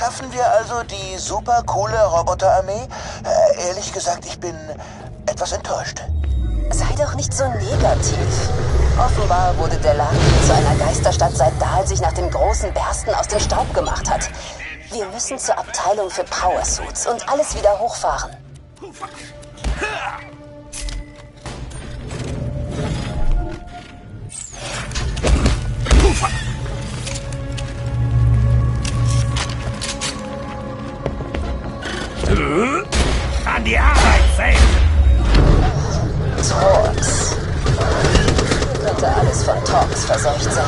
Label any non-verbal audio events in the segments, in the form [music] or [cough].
schaffen wir also die super coole Roboterarmee? Äh, ehrlich gesagt, ich bin etwas enttäuscht. Sei doch nicht so negativ. Offenbar wurde Delari zu einer Geisterstadt, seit Dahl sich nach dem großen Bersten aus dem Staub gemacht hat. Wir müssen zur Abteilung für Powersuits und alles wieder hochfahren. An die Arbeit, Sam! Torx. Könnte alles von Torx verseucht sein.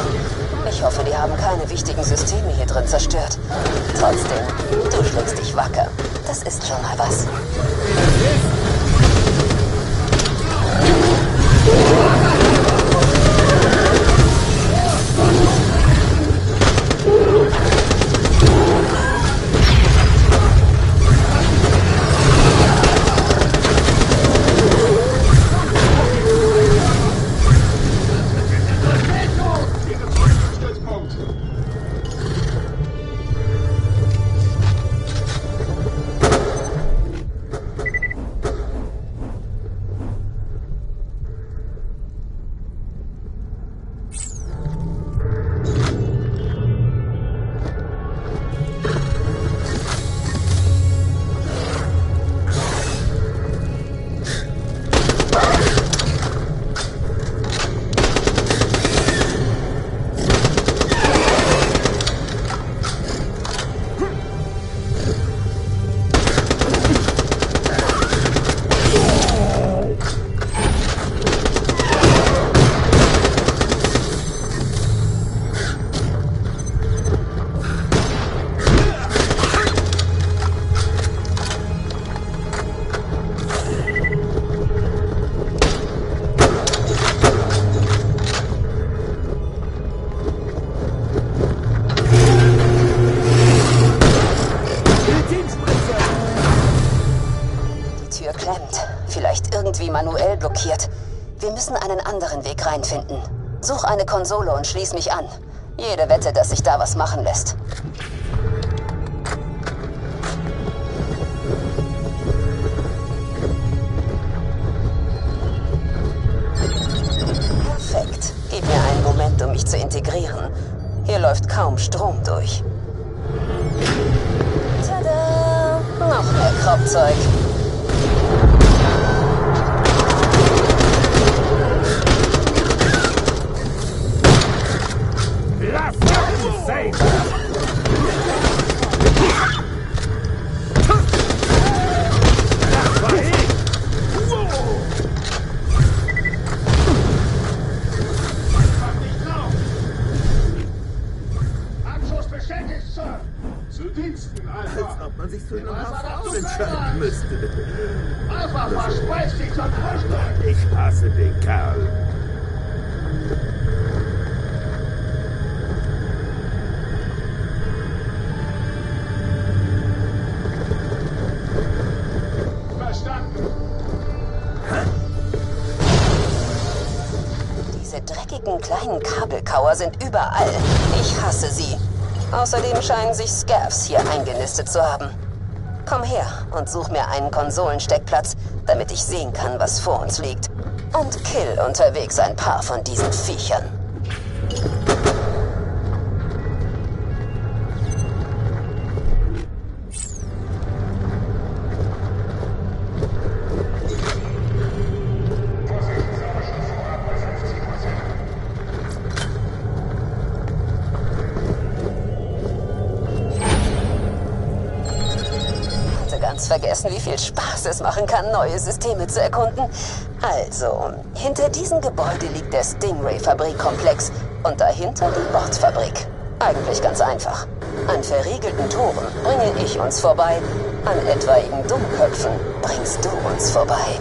Ich hoffe, die haben keine wichtigen Systeme hier drin zerstört. Trotzdem, du schlägst dich wacker. Das ist schon mal was. Müssen einen anderen Weg reinfinden. Such eine Konsole und schließ mich an. Jede Wette, dass sich da was machen lässt. Kabelkauer sind überall. Ich hasse sie. Außerdem scheinen sich Scavs hier eingenistet zu haben. Komm her und such mir einen Konsolensteckplatz, damit ich sehen kann, was vor uns liegt. Und kill unterwegs ein paar von diesen Viechern. Es machen kann, neue Systeme zu erkunden. Also, hinter diesem Gebäude liegt der Stingray-Fabrikkomplex und dahinter die Bordfabrik. Eigentlich ganz einfach. An verriegelten Toren bringe ich uns vorbei, an etwaigen Dummköpfen bringst du uns vorbei.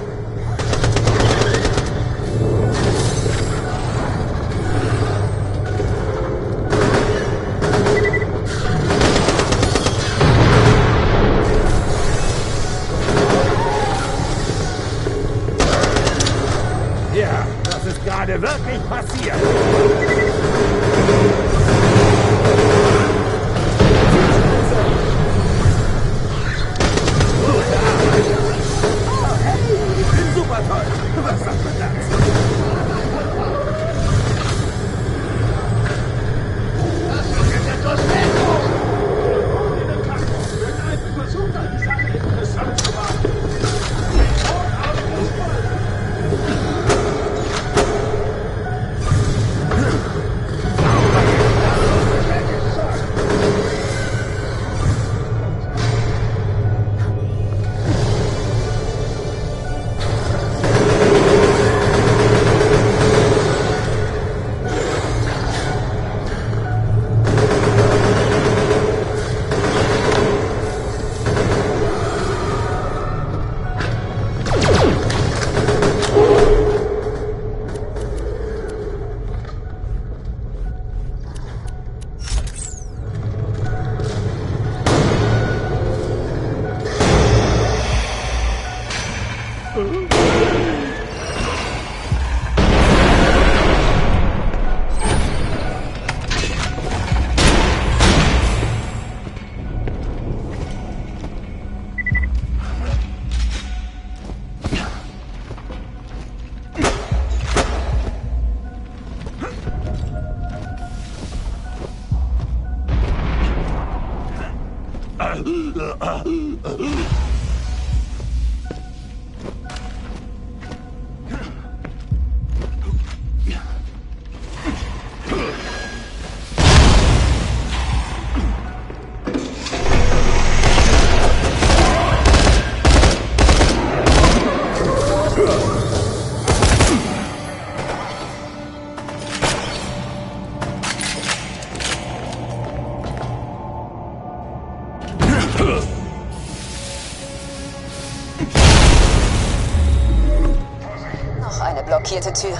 Blockierte Tür.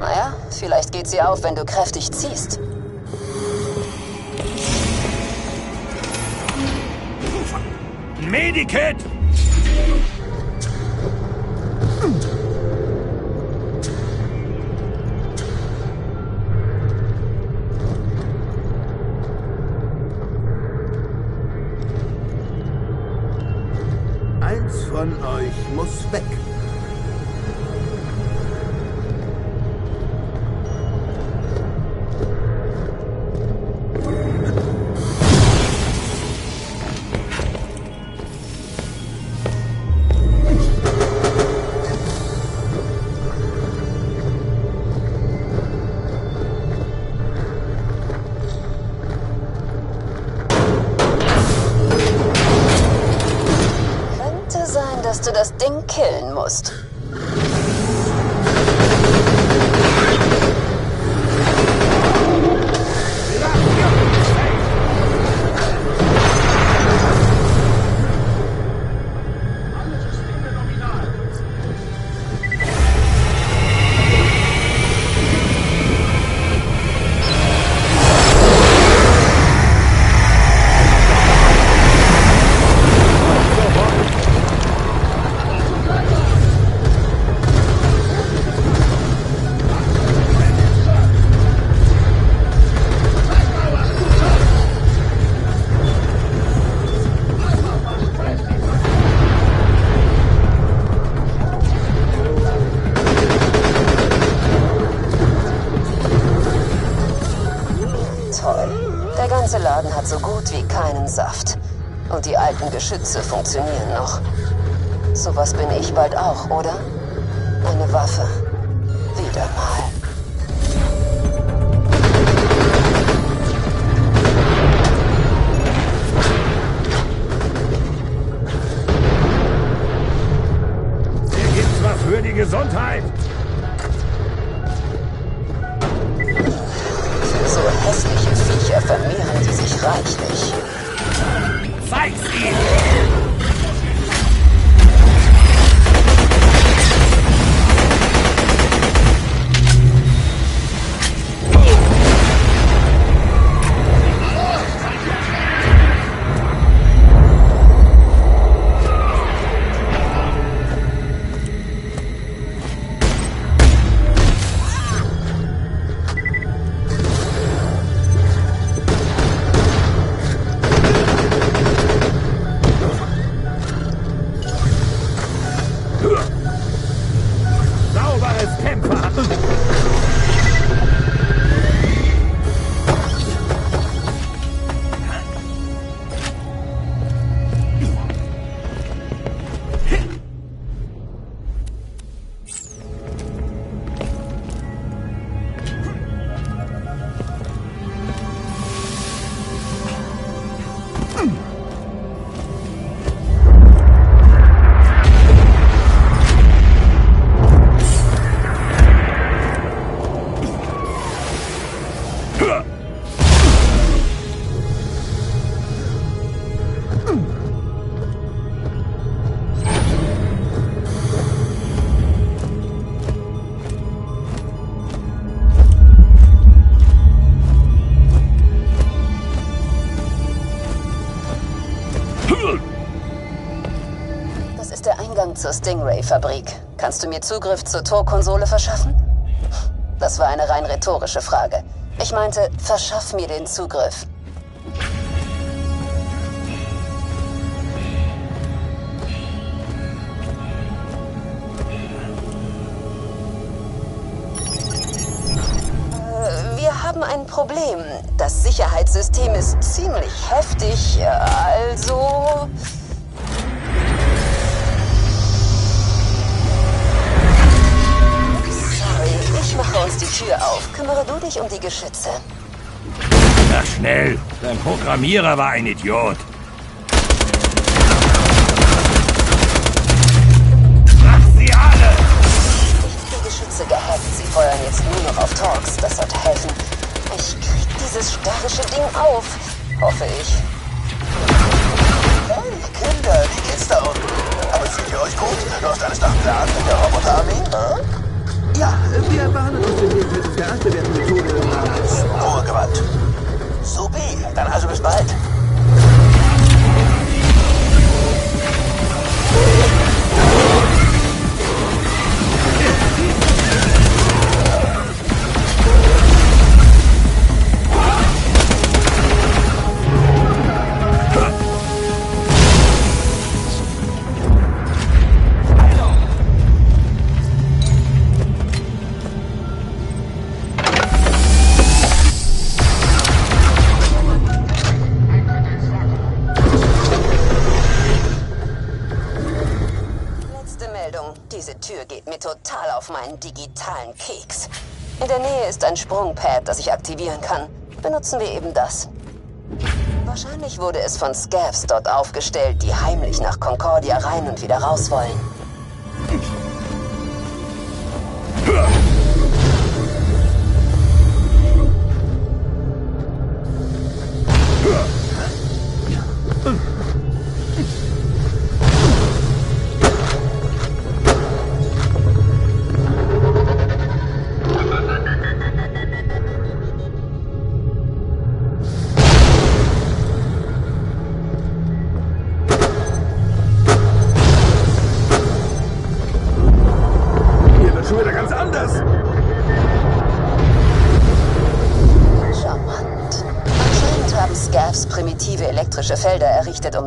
Naja, vielleicht geht sie auf, wenn du kräftig ziehst. Medikit! Die alten Geschütze funktionieren noch. Sowas bin ich bald auch, oder? Eine Waffe. Eingang zur Stingray-Fabrik. Kannst du mir Zugriff zur Torkonsole verschaffen? Das war eine rein rhetorische Frage. Ich meinte, verschaff mir den Zugriff. Äh, Wir haben ein Problem. Kümmere du dich um die Geschütze. Na schnell, dein Programmierer war ein Idiot. Mach sie alle! Die Geschütze gehackt. Sie feuern jetzt nur noch auf Torx. Das sollte helfen. Ich krieg dieses störrische Ding auf. Hoffe ich. Hey, Kinder, wie geht's da unten? Aber fühlt ihr euch gut? Läuft alles nach Plan mit der Roboterarmee? Hm? Ja, wir warnen uns den Weg mittels der altbewährten Methode Gewalt. Supi, dann also bis bald. Ist ein Sprungpad, das ich aktivieren kann. Benutzen wir eben das. Wahrscheinlich wurde es von Scavs dort aufgestellt, die heimlich nach Concordia rein und wieder raus wollen.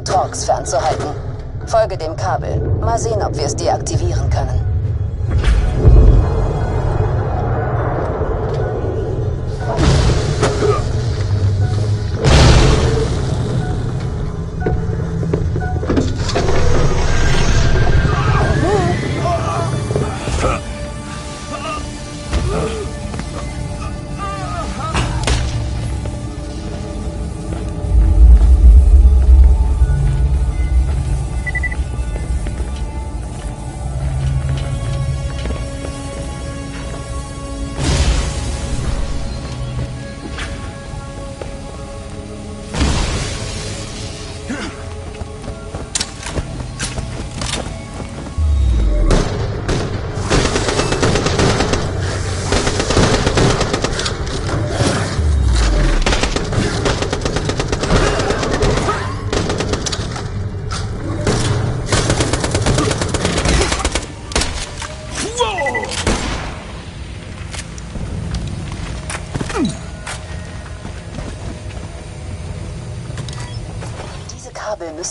Torx fernzuhalten. Folge dem Kabel. Mal sehen, ob wir es deaktivieren können.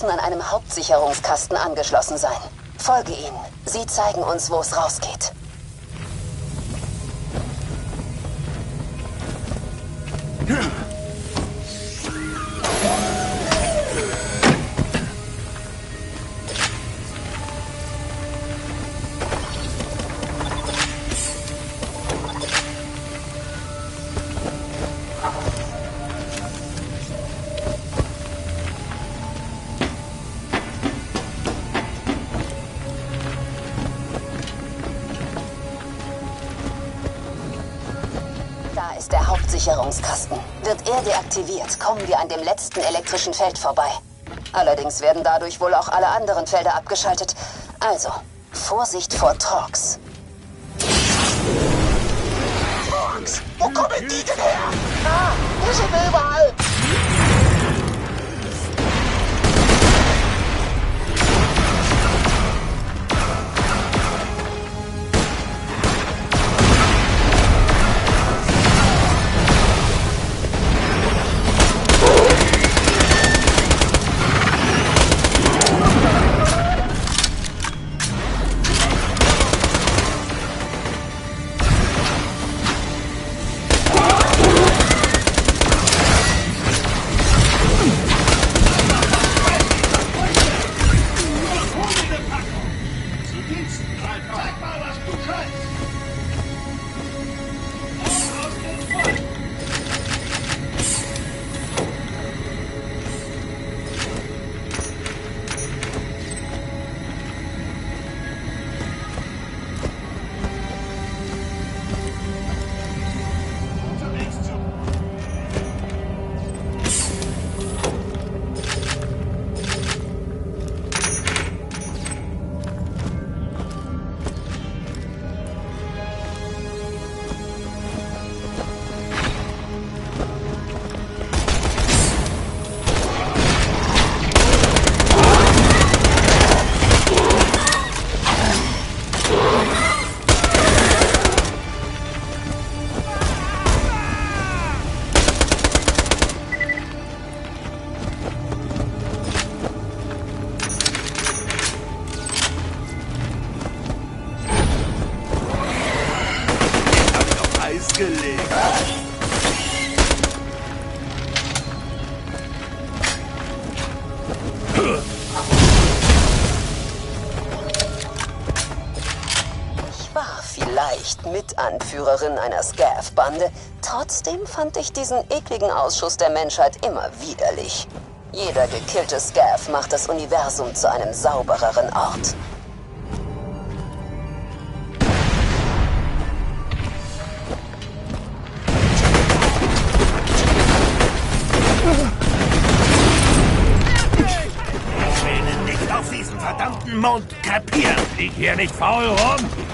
Müssen an einem Hauptsicherungskasten angeschlossen sein. Folge ihnen. Sie zeigen uns, wo es rausgeht. Wird er deaktiviert, kommen wir an dem letzten elektrischen Feld vorbei. Allerdings werden dadurch wohl auch alle anderen Felder abgeschaltet. Also, Vorsicht vor Torx. Mitanführerin einer Scav-Bande. Trotzdem fand ich diesen ekligen Ausschuss der Menschheit immer widerlich. Jeder gekillte Scav macht das Universum zu einem saubereren Ort. Mond kapieren. Lieg hier nicht faul rum.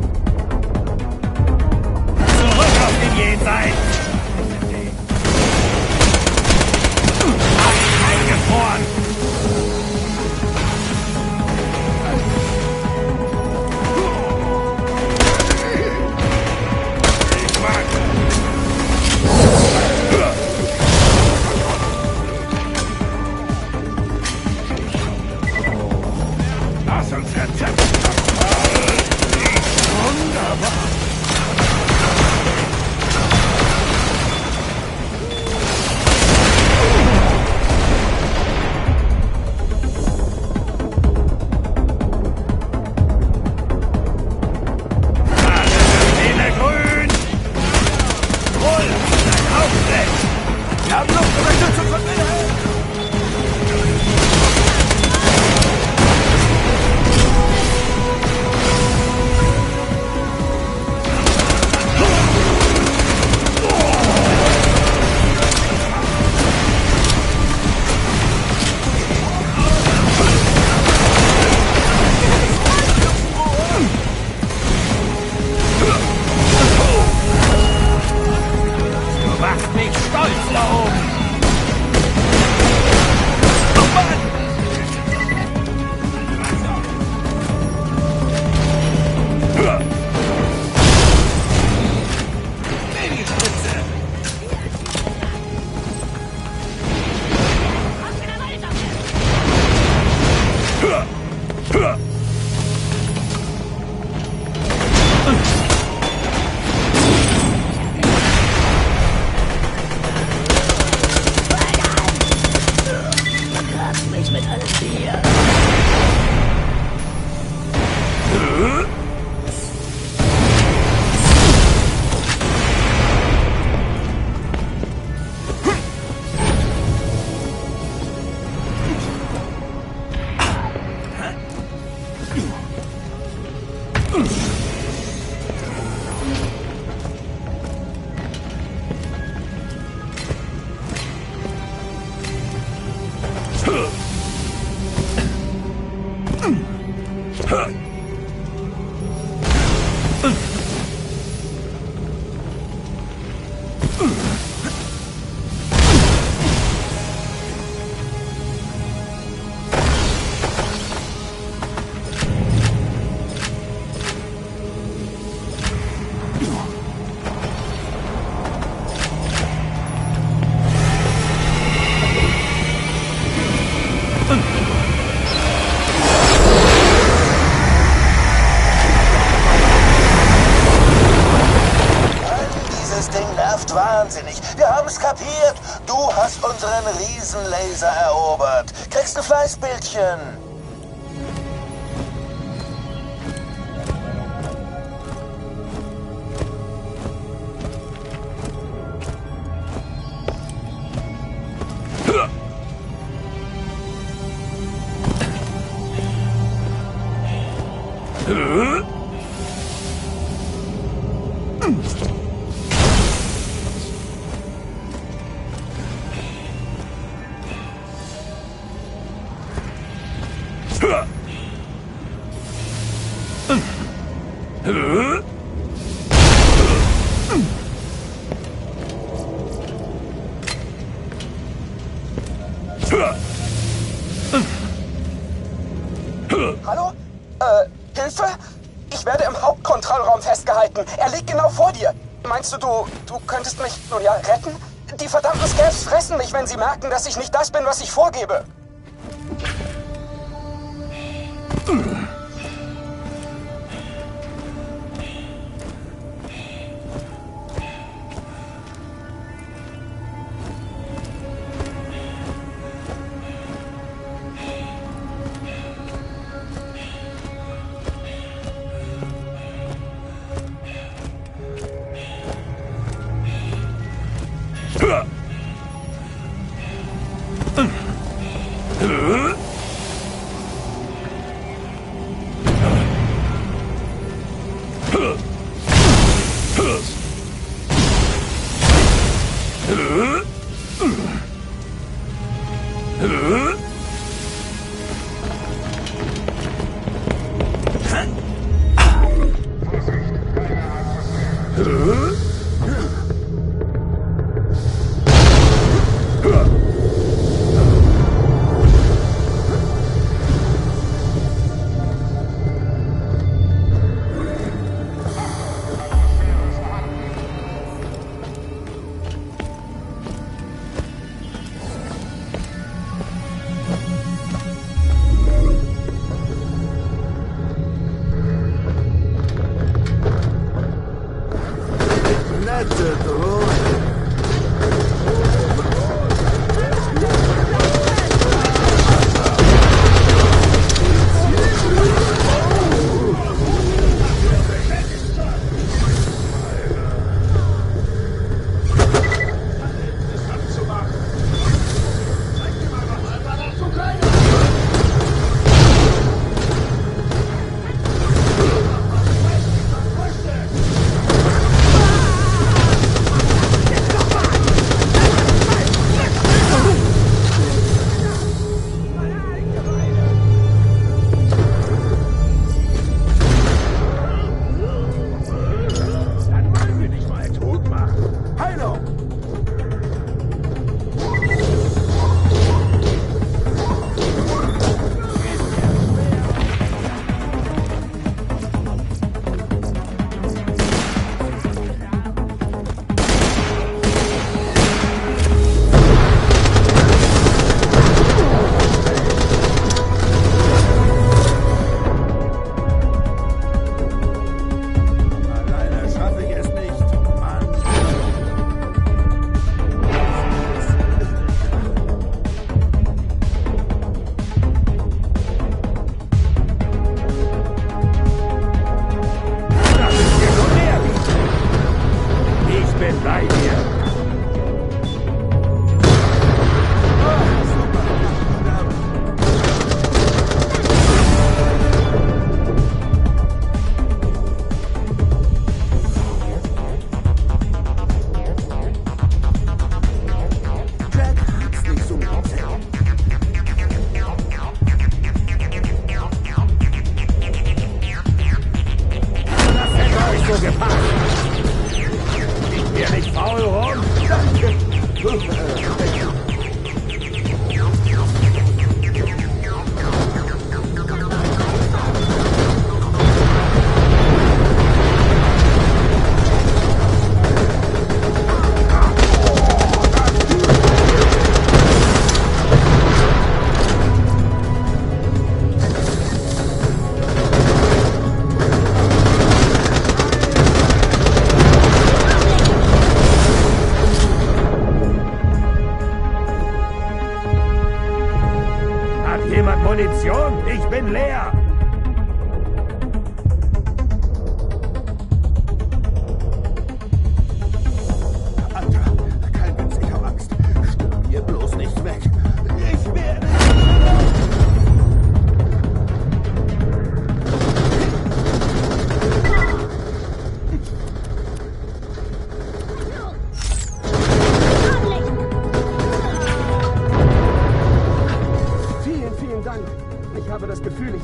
merken, dass ich nicht das bin, was ich vorgebe.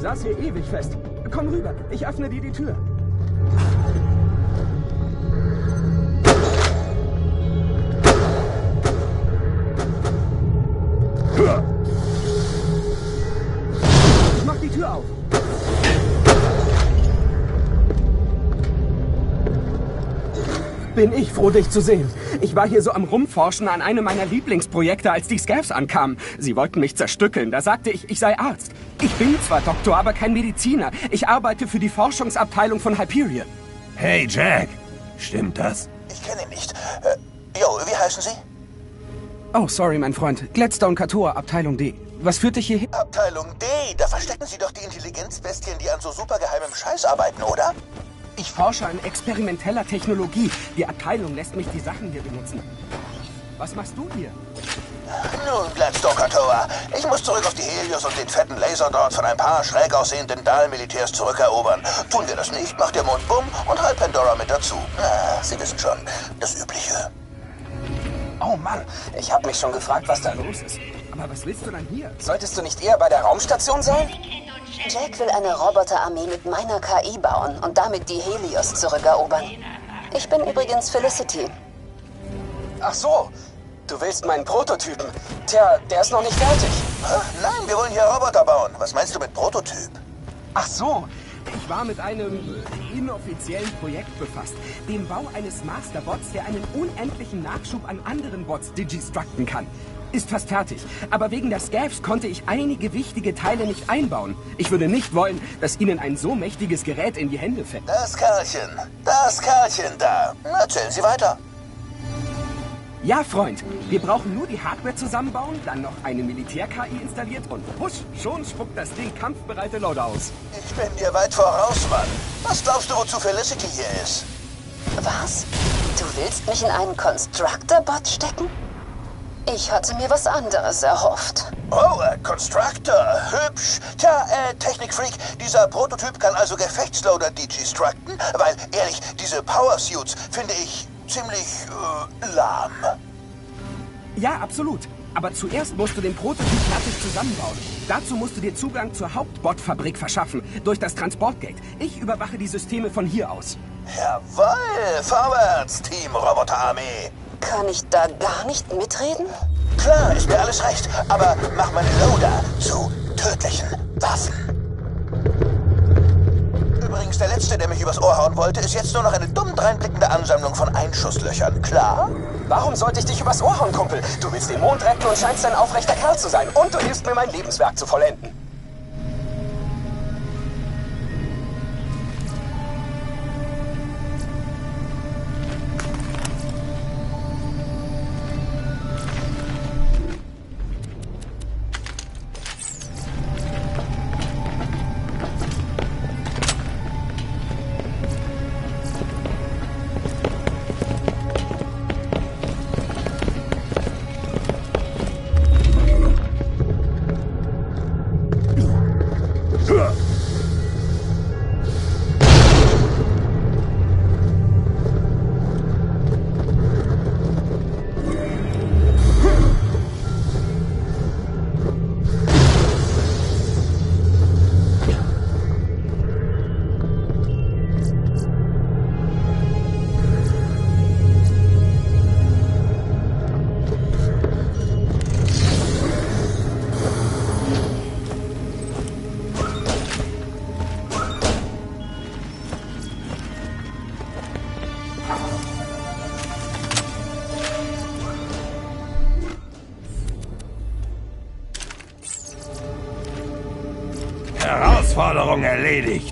Saß hier ewig fest. Komm rüber, ich öffne dir die Tür. Ich mach die Tür auf. bin ich froh, dich zu sehen. Ich war hier so am Rumforschen an einem meiner Lieblingsprojekte, als die Scavs ankamen. Sie wollten mich zerstückeln. Da sagte ich, ich sei Arzt. Ich bin zwar Doktor, aber kein Mediziner. Ich arbeite für die Forschungsabteilung von Hyperion. Hey, Jack. Stimmt das? Ich kenne ihn nicht. Äh, jo, wie heißen Sie? Oh, sorry, mein Freund. Gladstone Kator, Abteilung D. Was führt dich hierher? Abteilung D. Da verstecken Sie doch die Intelligenzbestien, die an so supergeheimem Scheiß arbeiten, oder? Ich forsche an experimenteller Technologie. Die Abteilung lässt mich die Sachen hier benutzen. Was machst du hier? Nun, Gladstone Katoa, ich muss zurück auf die Helios und den fetten Laser dort von ein paar schräg aussehenden Dahl-Militärs zurückerobern. Tun wir das nicht, macht der Mond bumm und halt Pandora mit dazu. Na, Sie wissen schon, das Übliche. Oh Mann, ich habe mich schon gefragt, was da los ist. Aber was willst du dann hier? Solltest du nicht eher bei der Raumstation sein? Jack will eine Roboterarmee mit meiner KI bauen und damit die Helios zurückerobern. Ich bin übrigens Felicity. Ach so, du willst meinen Prototypen. Tja, der ist noch nicht fertig. Hä? Nein, wir wollen hier Roboter bauen. Was meinst du mit Prototyp? Ach so, ich war mit einem inoffiziellen Projekt befasst. Dem Bau eines Masterbots, der einen unendlichen Nachschub an anderen Bots digistructen kann. Ist fast fertig. Aber wegen der Scavs konnte ich einige wichtige Teile nicht einbauen. Ich würde nicht wollen, dass Ihnen ein so mächtiges Gerät in die Hände fällt. Das Kerlchen. Das Kerlchen da. Erzählen Sie weiter. Ja, Freund, wir brauchen nur die Hardware zusammenbauen, dann noch eine Militär-KI installiert und husch, schon spuckt das Ding kampfbereite Loader aus. Ich bin dir weit voraus, Mann. Was glaubst du, wozu Felicity hier ist? Was? Du willst mich in einen Constructor-Bot stecken? Ich hatte mir was anderes erhofft. Oh, äh, Constructor. Hübsch. Tja, äh, Technikfreak, dieser Prototyp kann also Gefechtsloader destructen, weil, ehrlich, diese Power Suits finde ich ziemlich, äh, lahm. Ja, absolut. Aber zuerst musst du den Prototyp fertig zusammenbauen. Dazu musst du dir Zugang zur Hauptbot-Fabrik verschaffen, durch das Transportgate. Ich überwache die Systeme von hier aus. Jawoll, vorwärts, Team Roboterarmee. Kann ich da gar nicht mitreden? Klar, ist mir alles recht, aber mach meine Loader zu tödlichen Waffen. Übrigens, der Letzte, der mich übers Ohr hauen wollte, ist jetzt nur noch eine dumm dreinblickende Ansammlung von Einschusslöchern. Klar? Warum sollte ich dich übers Ohr hauen, Kumpel? Du willst den Mond retten und scheinst ein aufrechter Kerl zu sein. Und du hilfst mir, mein Lebenswerk zu vollenden. Herausforderung erledigt.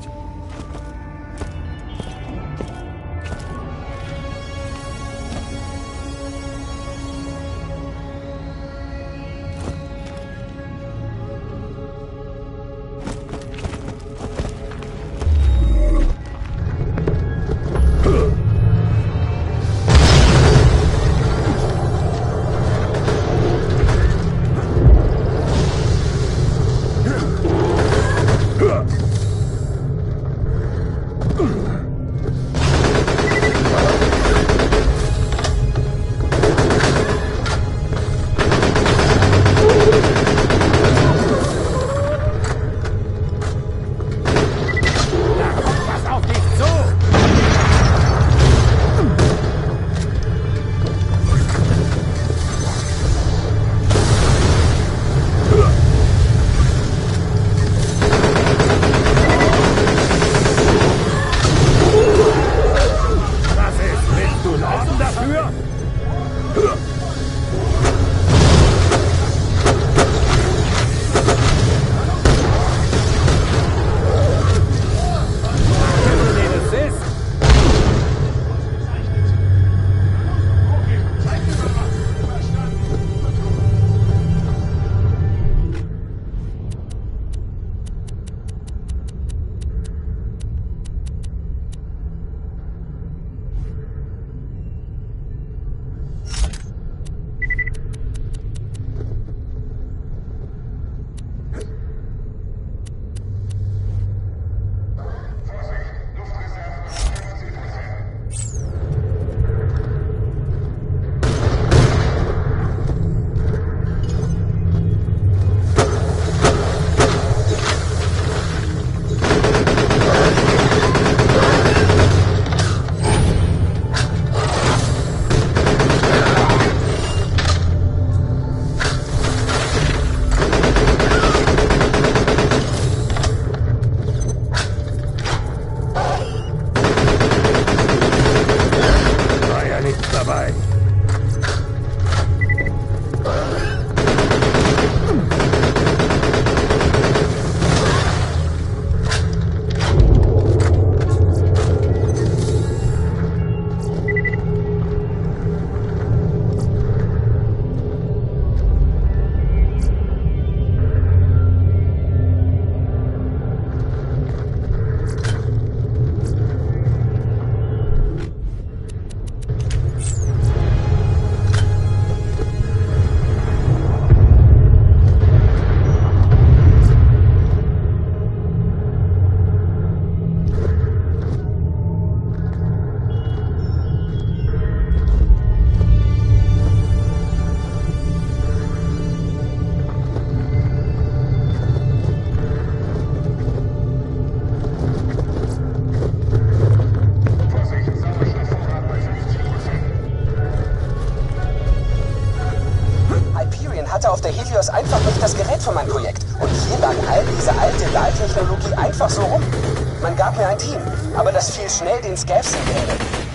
Schnell den Scavs in die Hände.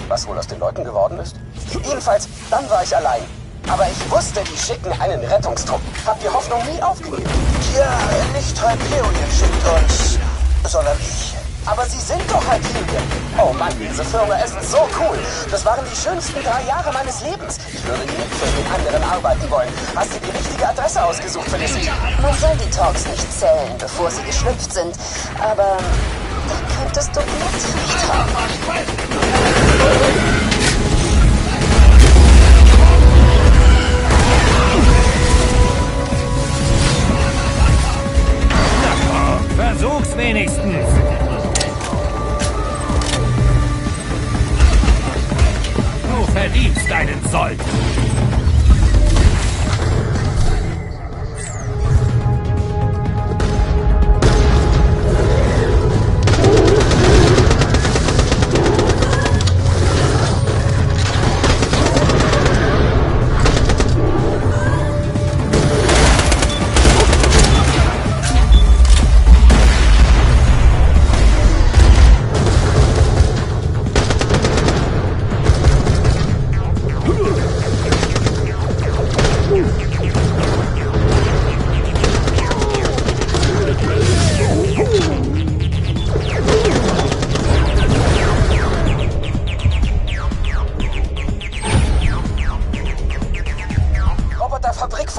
Was wohl aus den Leuten geworden ist? Jedenfalls, dann war ich allein. Aber ich wusste, die schicken einen Rettungstrupp. Hab die Hoffnung nie aufgegeben. Ja, nicht Hyperion schickt uns, sondern ich. Aber Sie sind doch Hyperion. Oh Mann, diese Firma ist so cool. Das waren die schönsten drei Jahre meines Lebens. Ich würde nie für den anderen arbeiten wollen. Hast du die richtige Adresse ausgesucht, Felicity? Man soll die Talks nicht zählen, bevor sie geschlüpft sind. Aber da könntest du glatt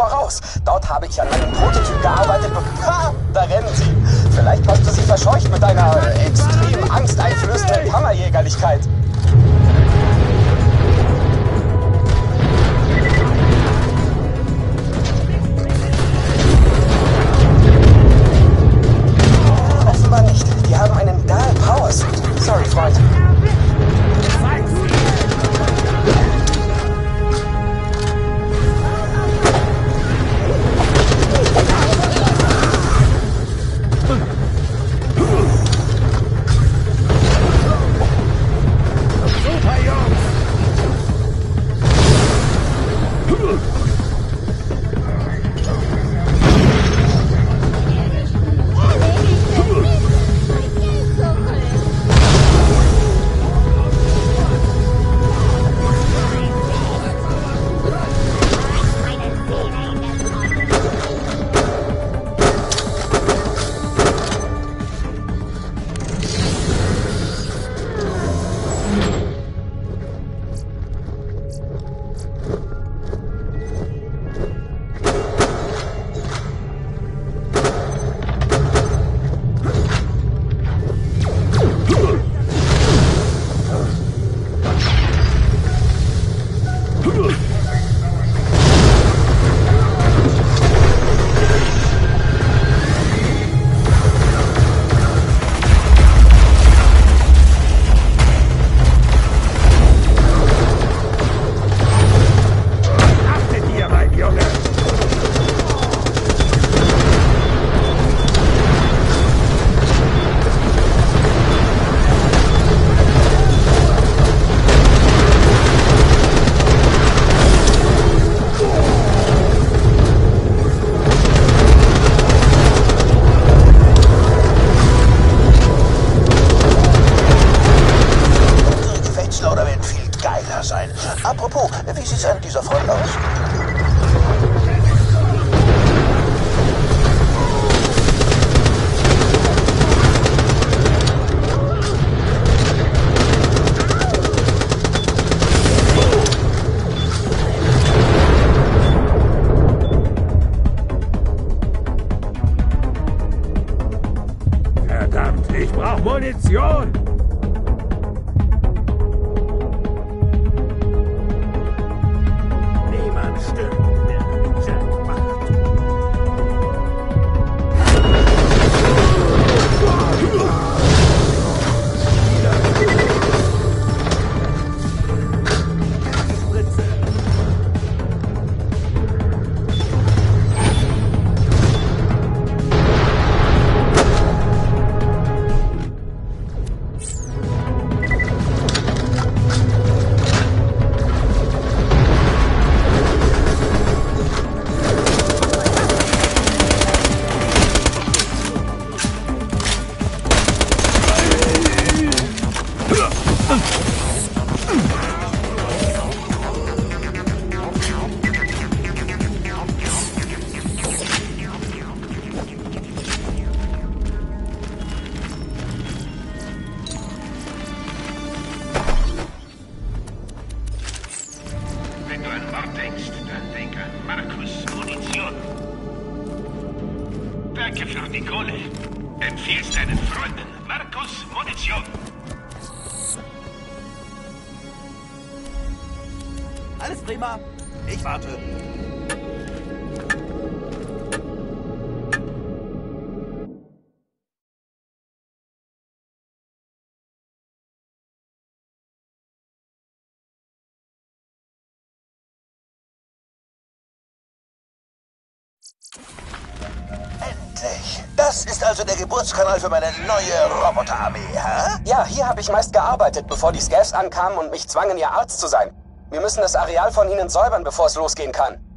voraus. Dort habe ich an meinem Prototyp gearbeitet ha, da rennen sie. Vielleicht hast du sie verscheucht mit deiner äh, extrem angsteinflößenden Hammerjägerlichkeit. Also der Geburtskanal für meine neue Roboterarmee, hä? Ja, hier habe ich meist gearbeitet, bevor die Scavs ankamen und mich zwangen, ihr Arzt zu sein. Wir müssen das Areal von ihnen säubern, bevor es losgehen kann.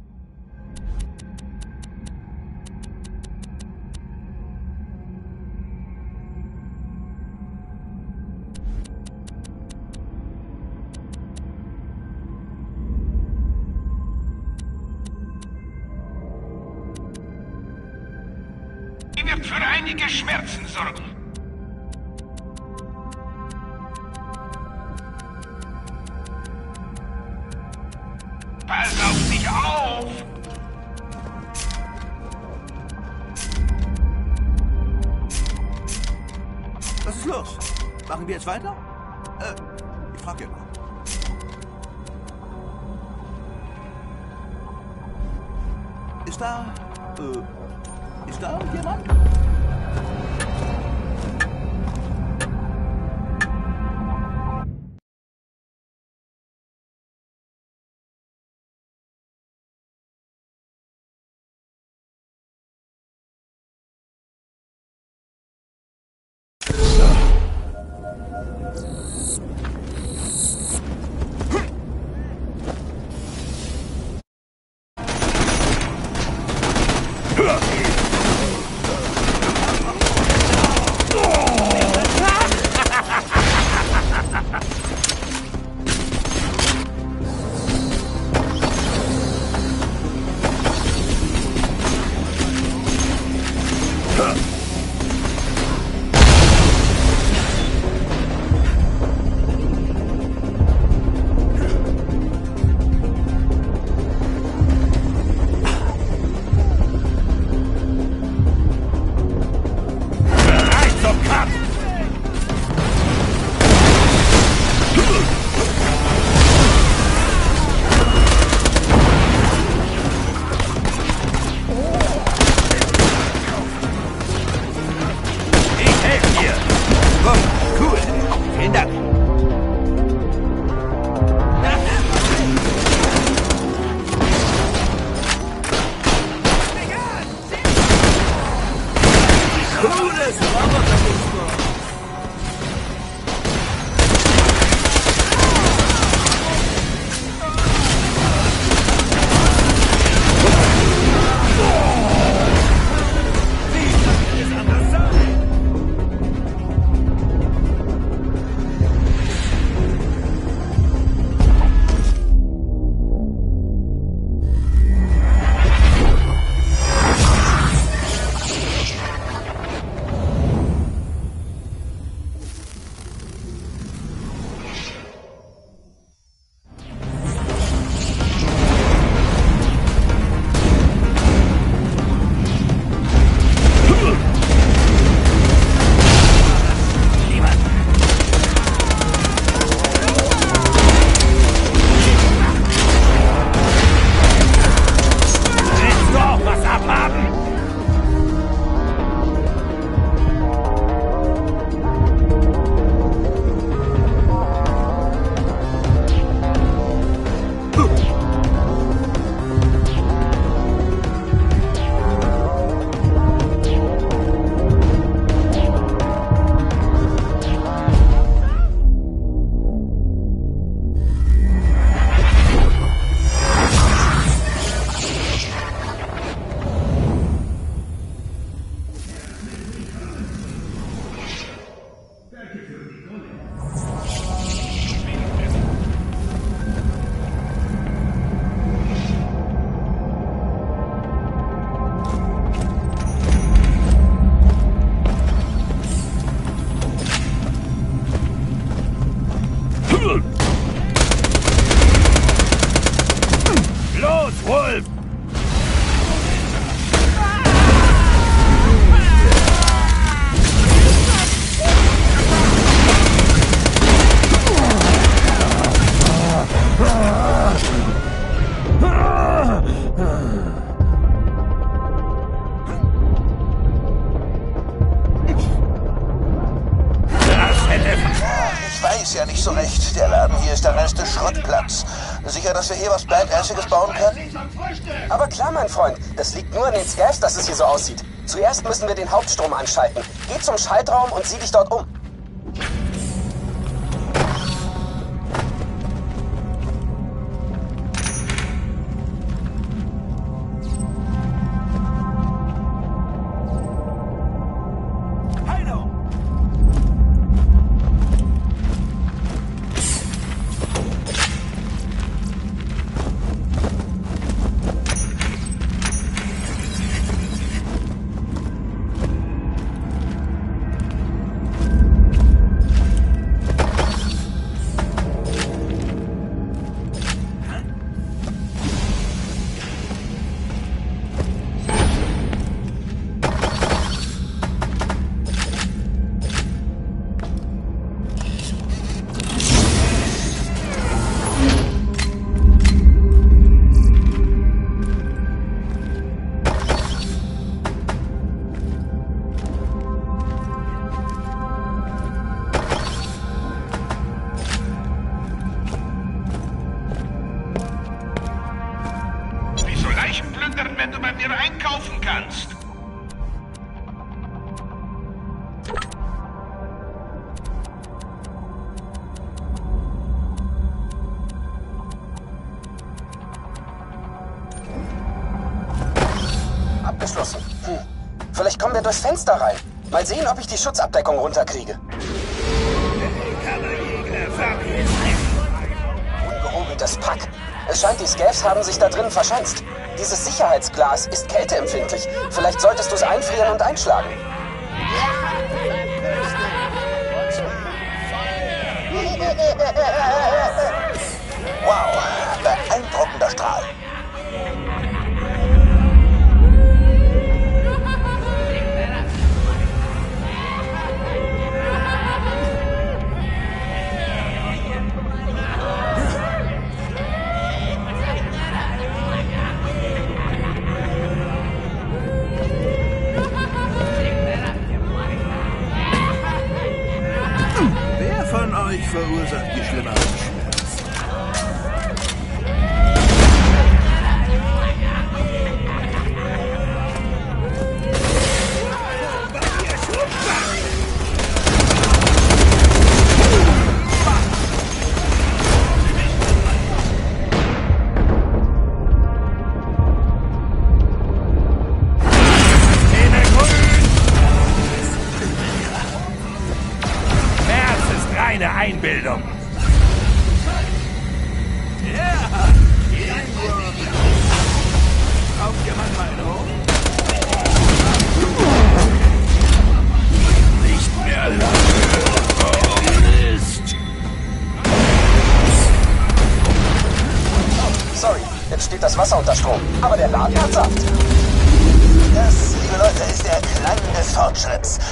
Zum Schaltraum und sieh dich dort. Durchs Fenster rein. Mal sehen, ob ich die Schutzabdeckung runterkriege. Ungehobeltes Pack. Es scheint, die Scavs haben sich da drin verschanzt. Dieses Sicherheitsglas ist kälteempfindlich. Vielleicht solltest du es einfrieren und einschlagen.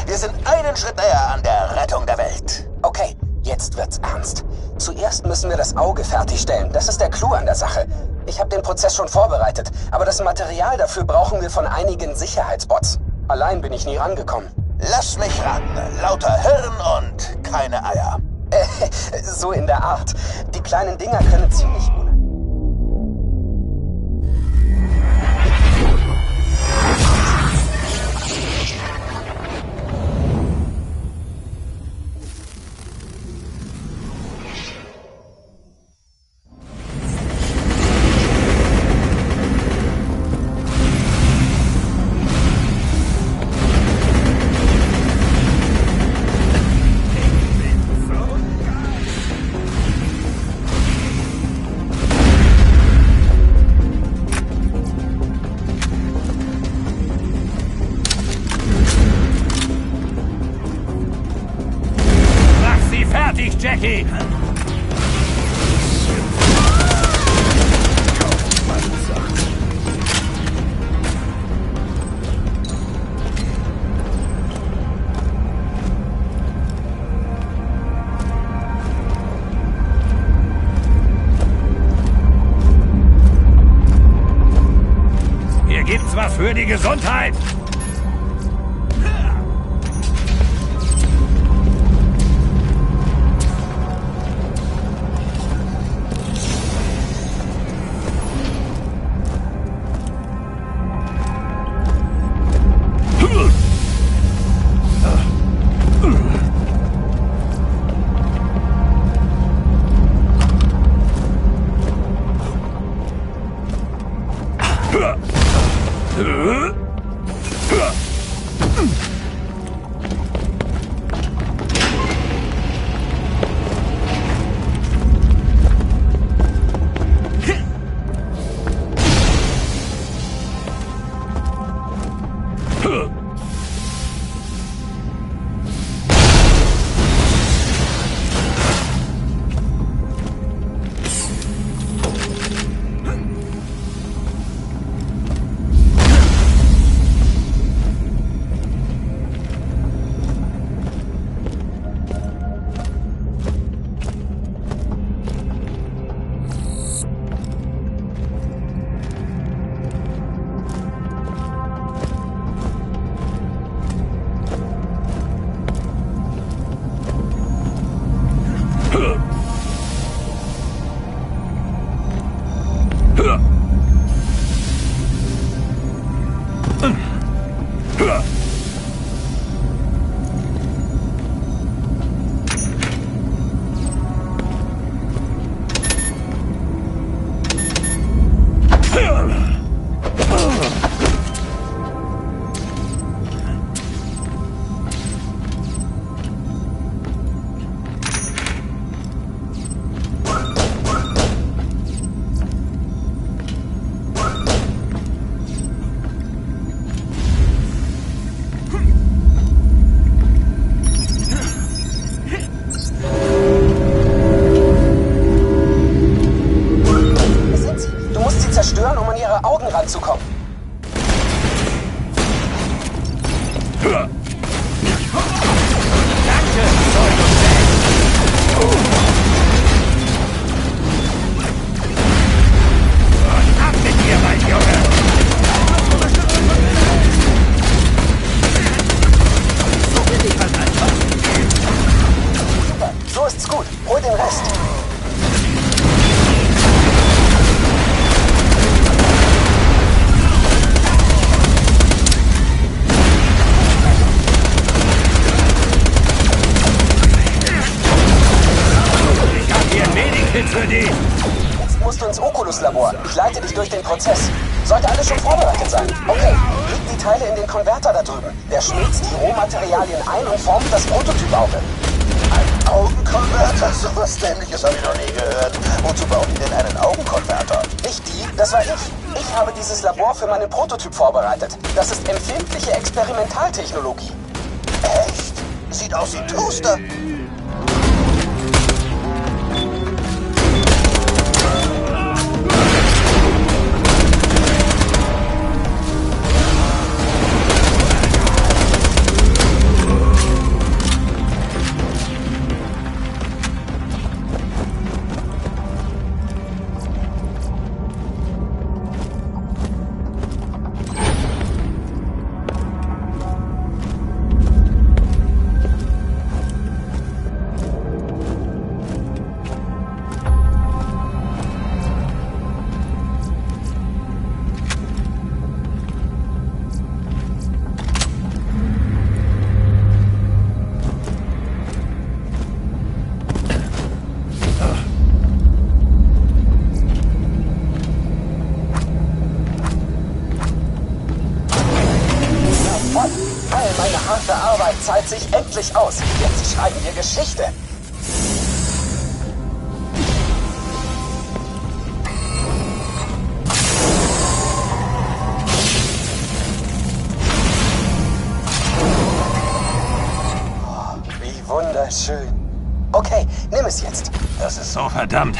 Wir sind einen Schritt näher an der Rettung der Welt. Okay, jetzt wird's ernst. Zuerst müssen wir das Auge fertigstellen. Das ist der Clou an der Sache. Ich habe den Prozess schon vorbereitet, aber das Material dafür brauchen wir von einigen Sicherheitsbots. Allein bin ich nie rangekommen. Lass mich raten. Lauter Hirn und keine Eier. [laughs] So in der Art. Die kleinen Dinger können ziemlich gut.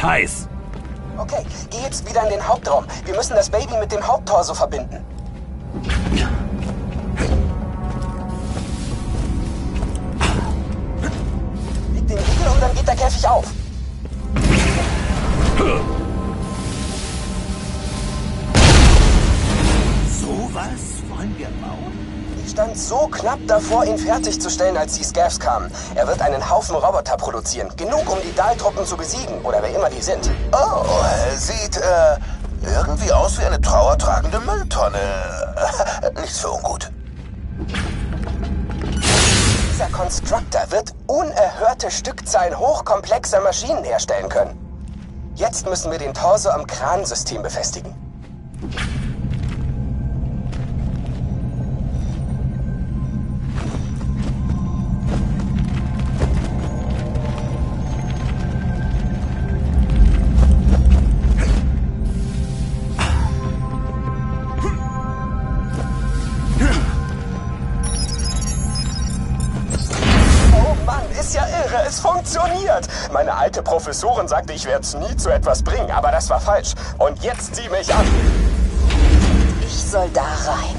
Heiß. Okay, geh jetzt wieder in den Hauptraum. Wir müssen das Baby mit dem Haupttorso verbinden. Leg den Riegel und dann geht der Käfig auf. Sowas wollen wir bauen? Ich stand so knapp davor, ihn fertigzustellen, als die Scavs kamen. Er wird einen Haufen Roboter produzieren. Genug, um die Dahl-Truppen zu besiegen. Oder wer immer die sind. Oh, sieht äh, irgendwie aus wie eine trauertragende Mülltonne. [laughs] Nichts für ungut. Dieser Constructor wird unerhörte Stückzahlen hochkomplexer Maschinen herstellen können. Jetzt müssen wir den Torso am Kransystem befestigen. Alte Professorin sagte, ich werde es nie zu etwas bringen, aber das war falsch. Und jetzt sieh mich an. Ich soll da rein?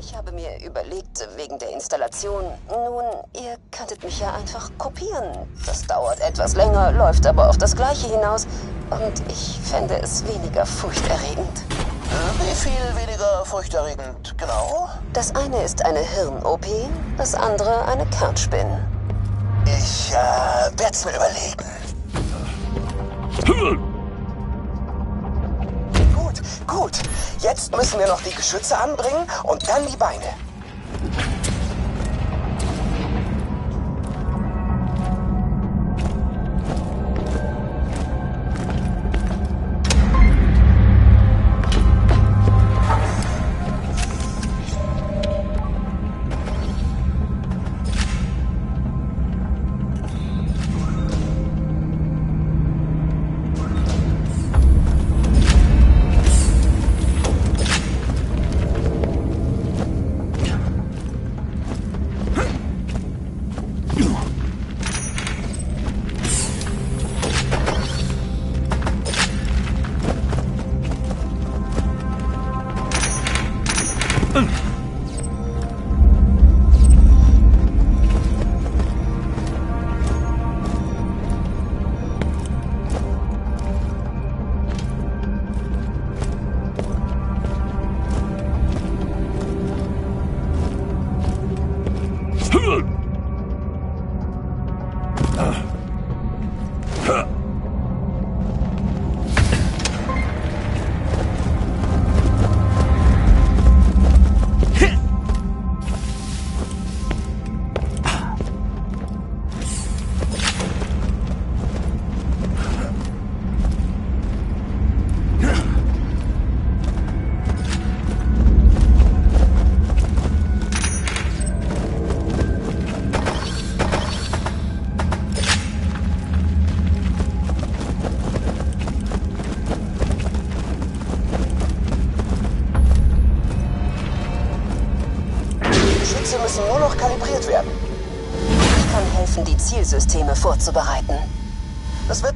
Ich habe mir überlegt, wegen der Installation, nun, ihr könntet mich ja einfach kopieren. Das dauert etwas länger, läuft aber auf das Gleiche hinaus. Und ich fände es weniger furchterregend. Wie viel weniger furchterregend, genau? Das eine ist eine Hirn-OP, das andere eine Kernspin. Ich äh, werde es mir überlegen. Gut, gut. Jetzt müssen wir noch die Geschütze anbringen und dann die Beine.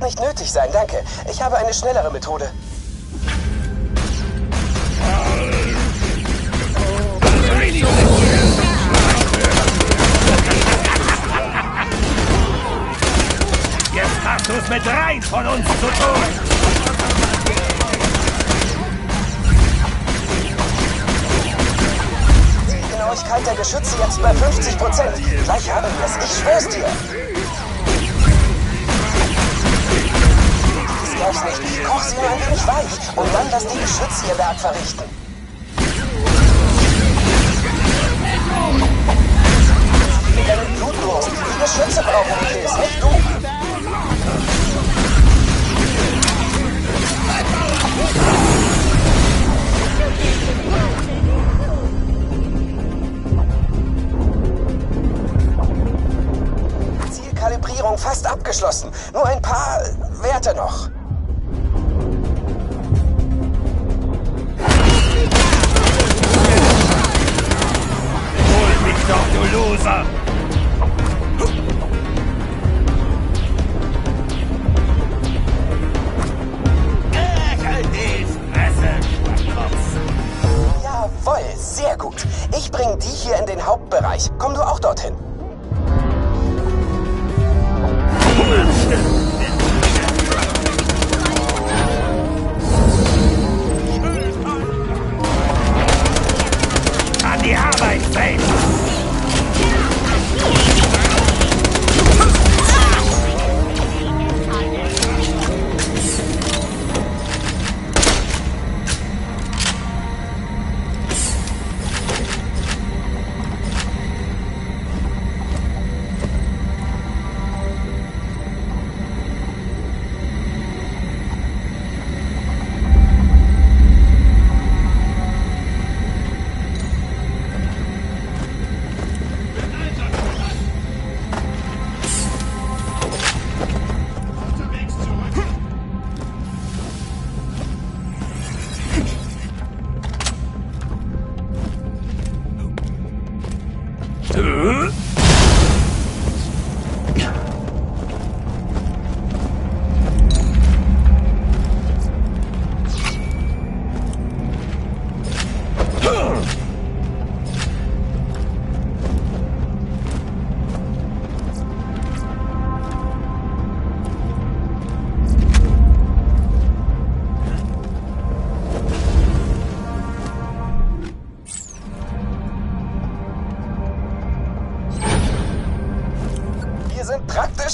Wird nicht nötig sein, danke. Ich habe eine schnellere Methode. Jetzt hast du es mit dreien von uns zu tun. Die Genauigkeit der Geschütze jetzt bei 50 Prozent. Gleich haben wir es, ich schwör's dir. Ich glaub's nicht. Koch sie nur ein weich und dann lass die Geschütze ihr Werk verrichten.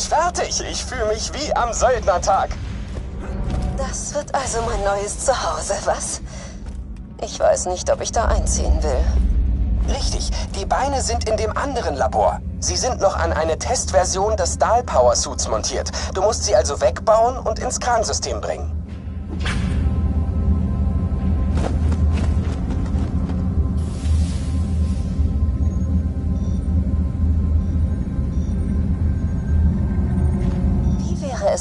Ist fertig. Ich fühle mich wie am Söldnertag. Das wird also mein neues Zuhause, was? Ich weiß nicht, ob ich da einziehen will. Richtig, die Beine sind in dem anderen Labor. Sie sind noch an eine Testversion des Stahl Power Suits montiert. Du musst sie also wegbauen und ins Kransystem bringen.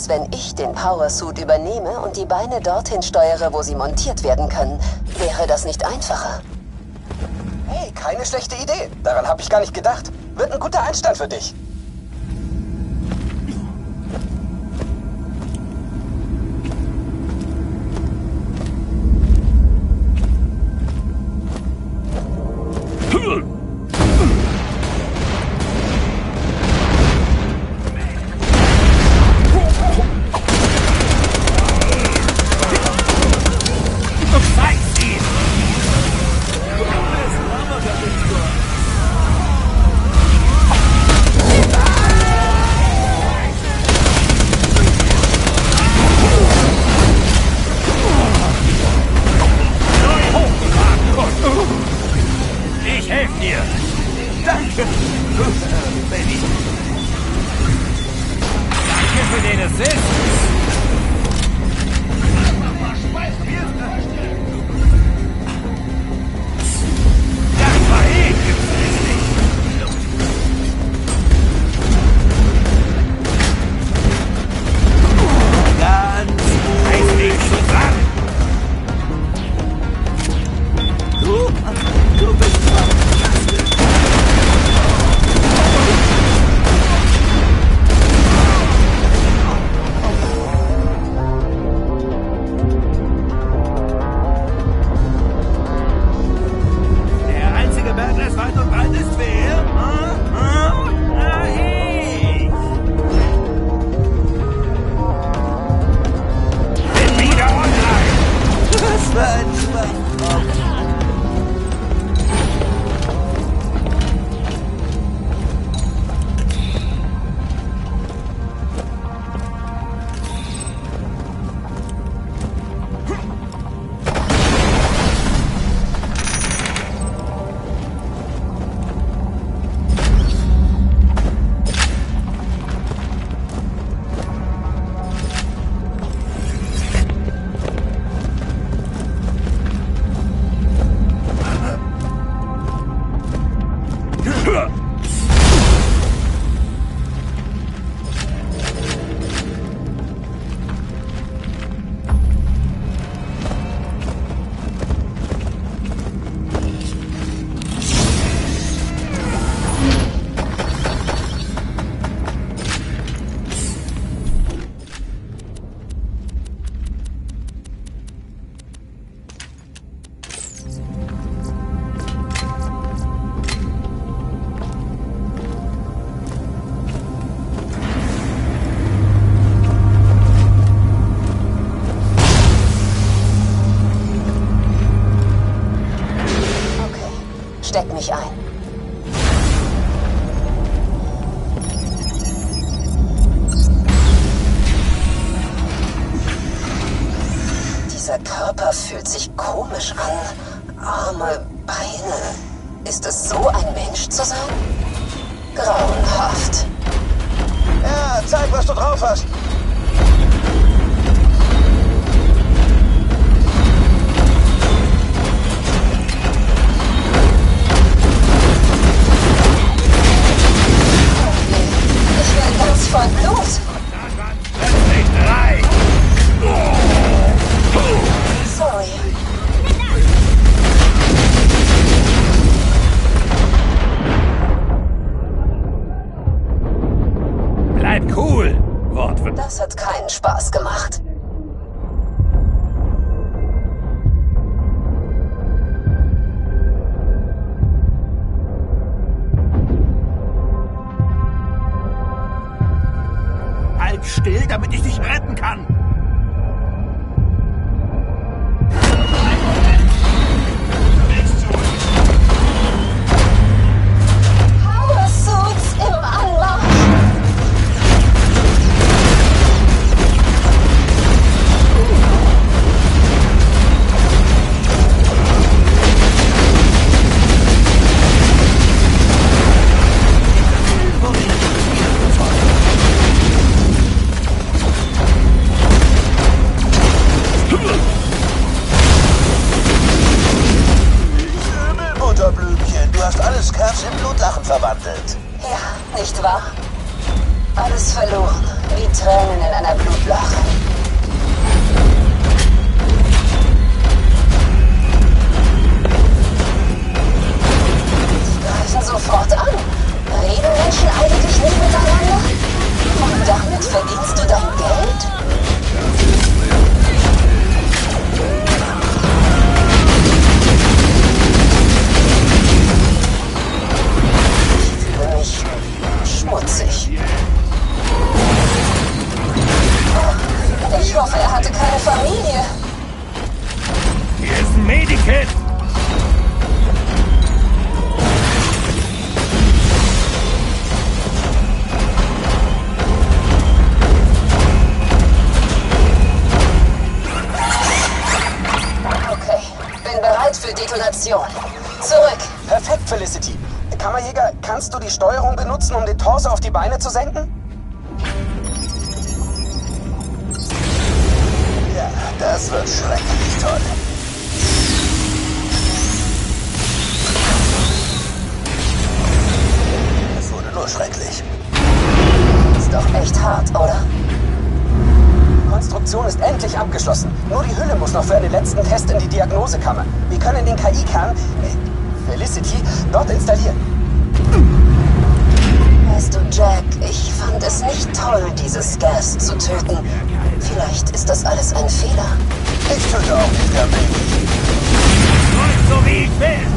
Wenn ich den Power Suit übernehme und die Beine dorthin steuere, wo sie montiert werden können? Wäre das nicht einfacher? Hey, keine schlechte Idee. Daran habe ich gar nicht gedacht. Wird ein guter Einstand für dich. Detonation. Zurück. Perfekt, Felicity. Kammerjäger, kannst du die Steuerung benutzen, um den Torso auf die Beine zu senken? Ja, das wird schrecklich toll. Es wurde nur schrecklich. Ist doch echt hart, oder? Konstruktion ist endlich abgeschlossen. Nur die Hülle muss noch für einen letzten Test in die Diagnosekammer. Wir können den KI-Kern, äh, Felicity, dort installieren. Weißt du, Jack, ich fand es nicht toll, dieses Gas zu töten. Vielleicht ist das alles ein Fehler. Ich töte auch nicht Babys. Läuft so wie ich will.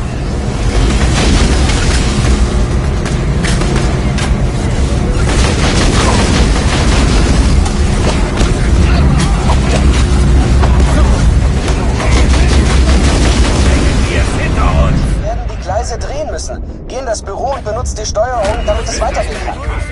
Das Büro und benutzt die Steuerung, damit es weitergehen kann.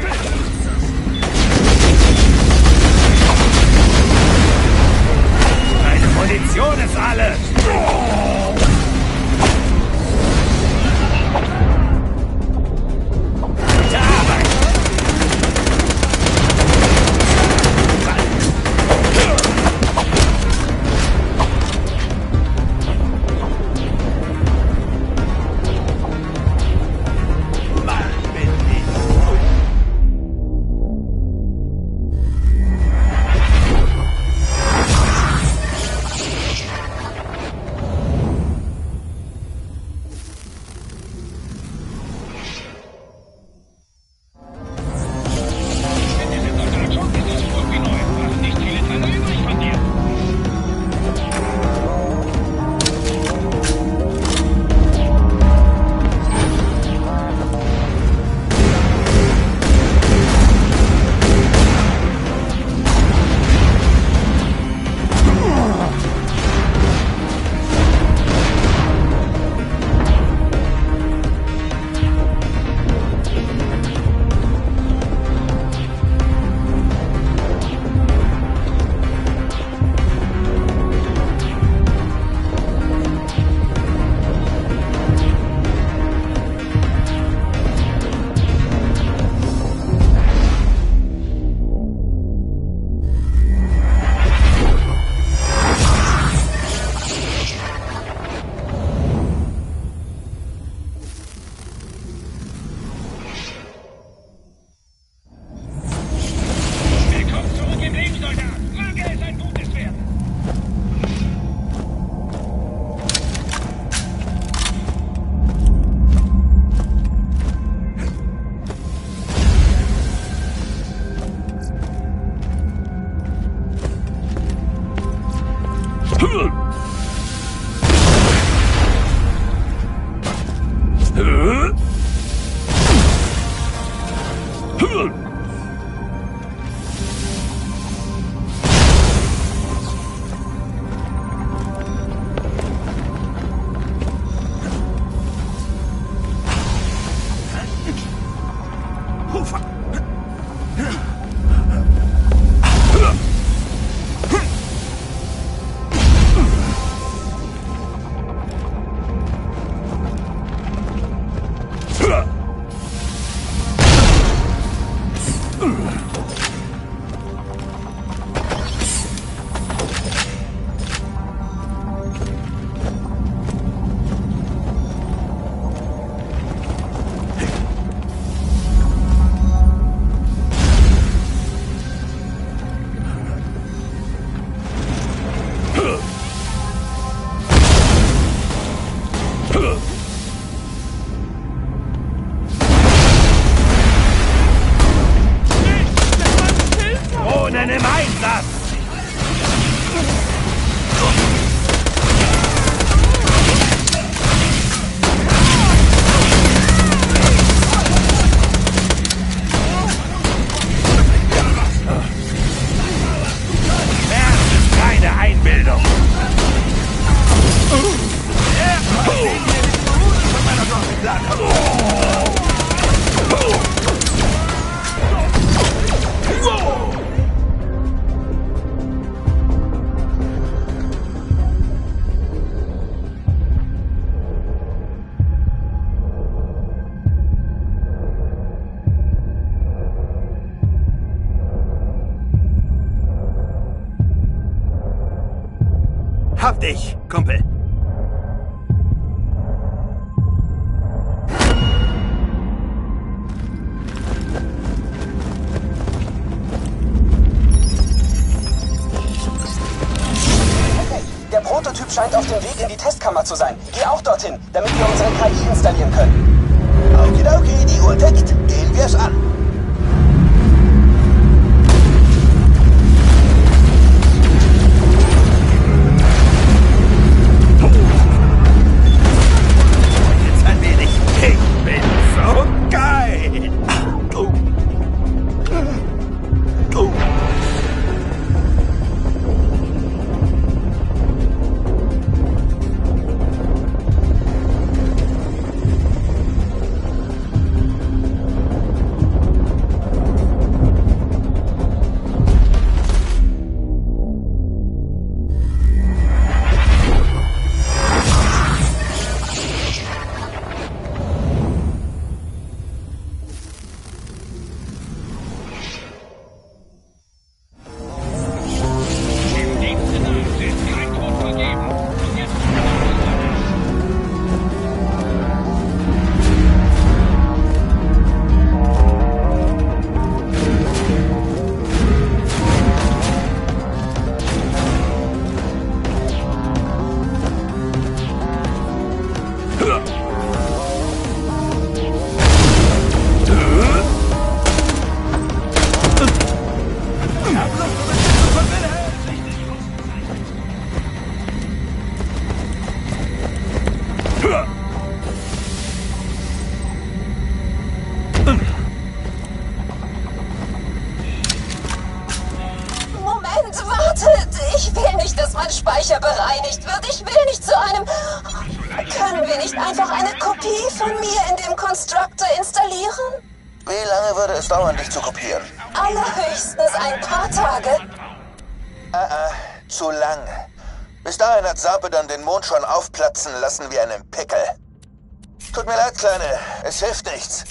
sichtbar zu sein. Geh auch dorthin, damit wir unsere KI installieren können. Okidoki, die Uhr tickt. Gehen wir es an. gefressen wie einen Pickel. Tut mir leid, Kleine, es hilft nichts.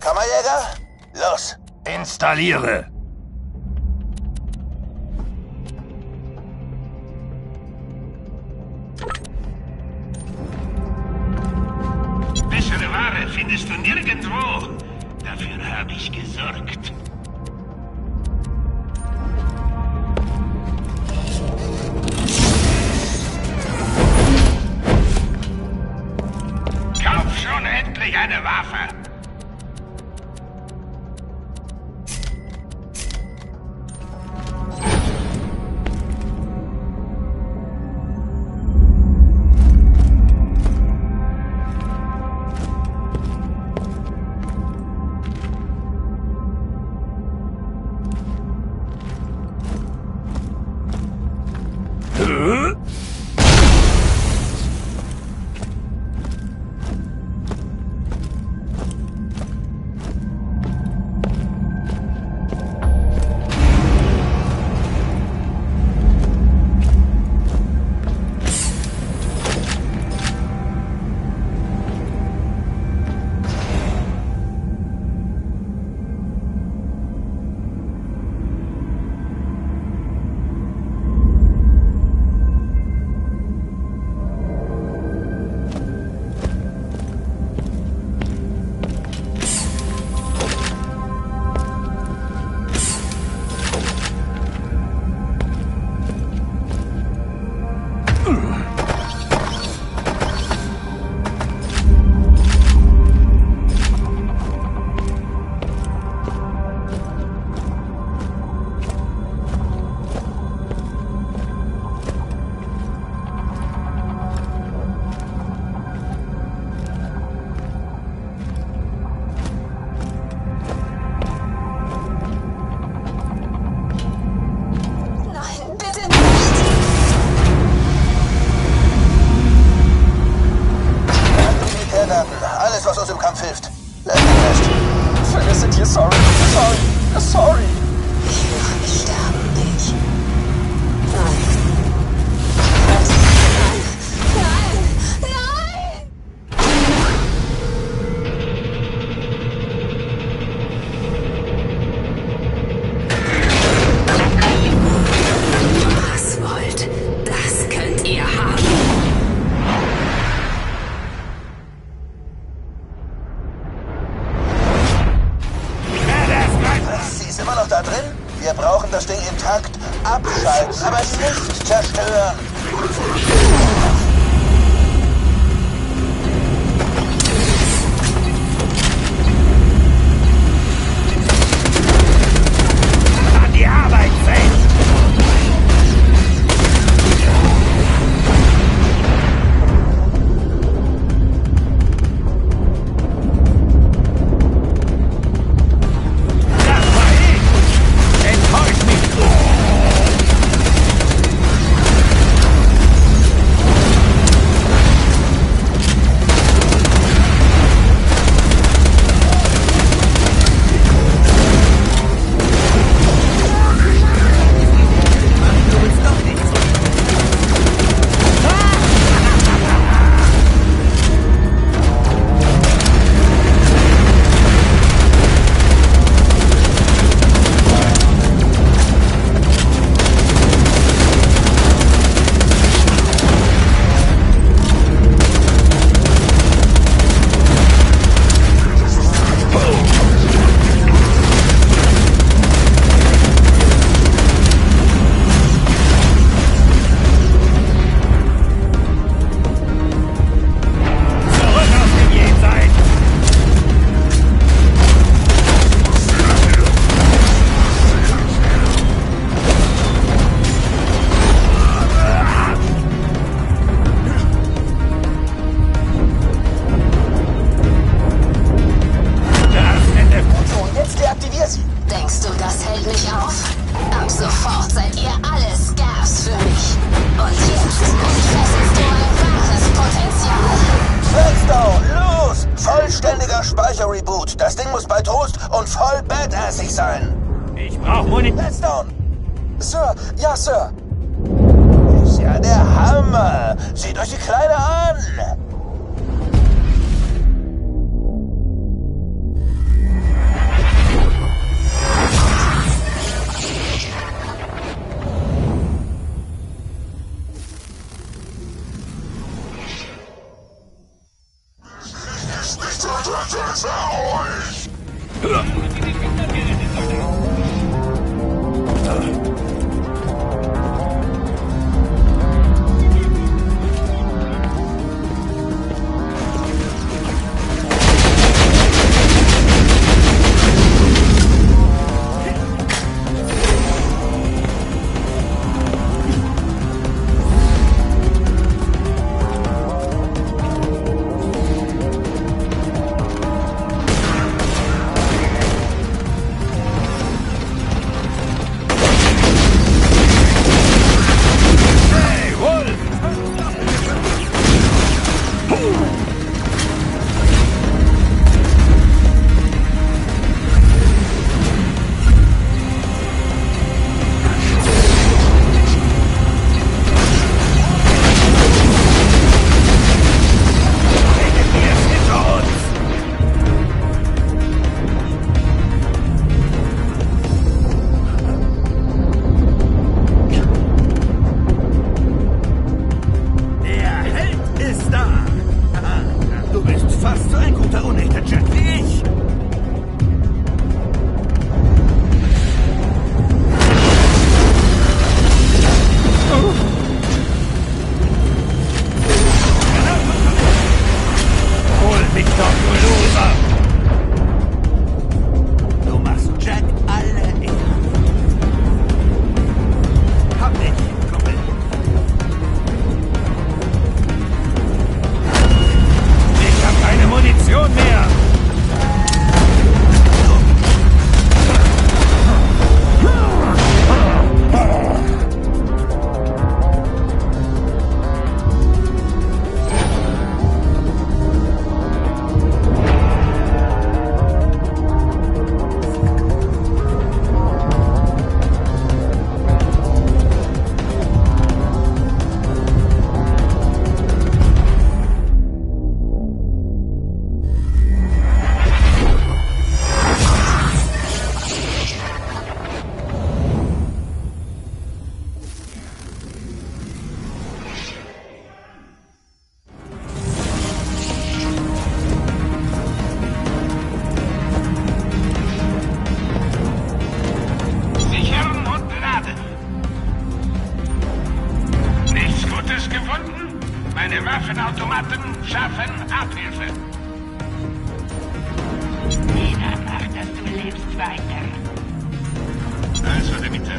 Kammerjäger, los! Installiere!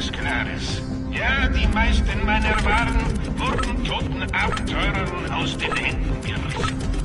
Damit das klar ist. Ja, die meisten meiner Waren wurden toten Abenteurern aus den Händen gerissen.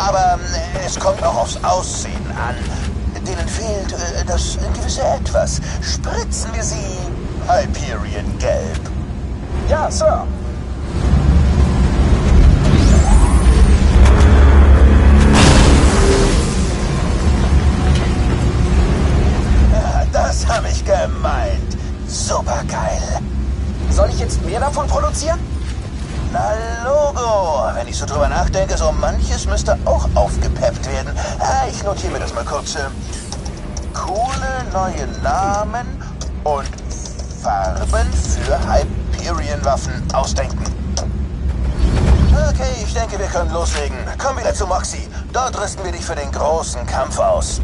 Aber äh, es kommt auch aufs Aussehen an. Denen fehlt äh, das gewisse Etwas. Spritzen wir sie Hyperion Gelb. Ja, Sir. Ja, Das habe ich gemeint. Supergeil. Soll ich jetzt mehr davon produzieren? Na Logo. Wenn ich so drüber nachdenke, so manches müsste auch aufgepeppt werden. Ah, ich notiere mir das mal kurz. Ähm, Coole neue Namen und Farben für Hyperion-Waffen ausdenken. Okay, ich denke, wir können loslegen. Komm wieder zu Moxie. Dort rüsten wir dich für den großen Kampf aus.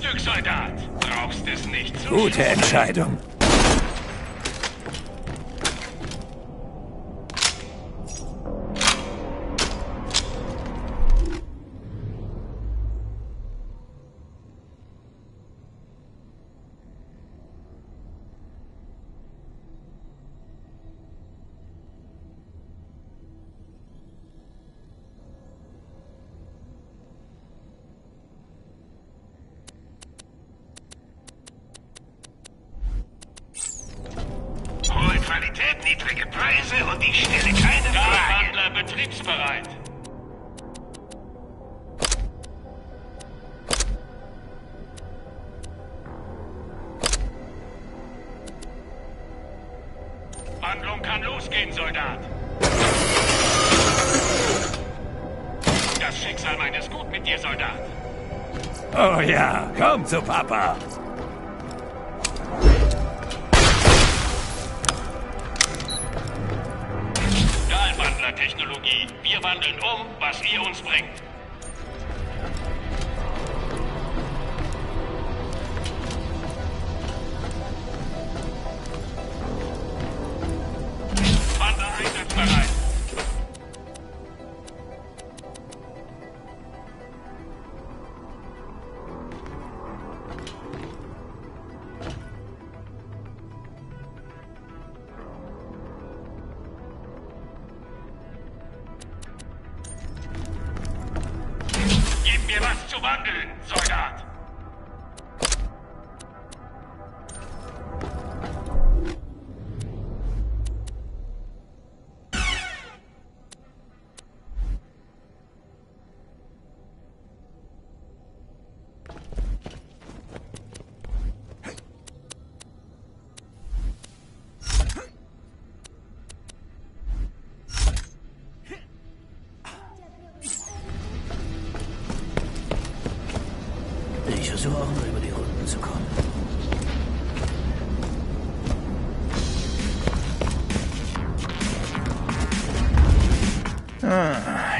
Prachtstück, Soldat. Brauchst es nicht zu Gute Entscheidung.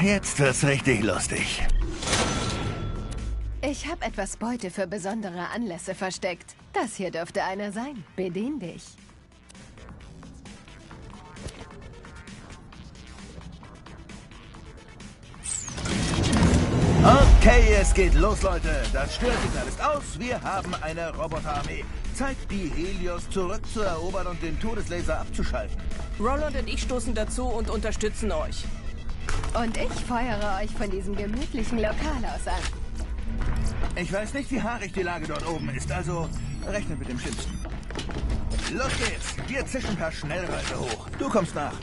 Jetzt wird's richtig lustig. Ich habe etwas Beute für besondere Anlässe versteckt. Das hier dürfte einer sein. Bedien dich. Okay, es geht los, Leute. Das Störsignal ist aus. Wir haben eine Roboterarmee. Zeit, die Helios zurückzuerobern und den Todeslaser abzuschalten. Roland und ich stoßen dazu und unterstützen euch. Und ich feuere euch von diesem gemütlichen Lokal aus an. Ich weiß nicht, wie haarig die Lage dort oben ist, also rechnet mit dem Schlimmsten. Los geht's. Wir zischen per Schnellreise hoch. Du kommst nach.